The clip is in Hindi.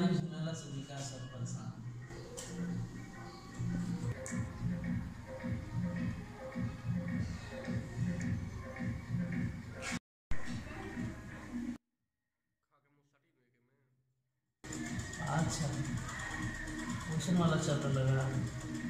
बीमारी सुनेला से विकास सब परेशान अच्छा। क्वेश्चन वाला चल रहा है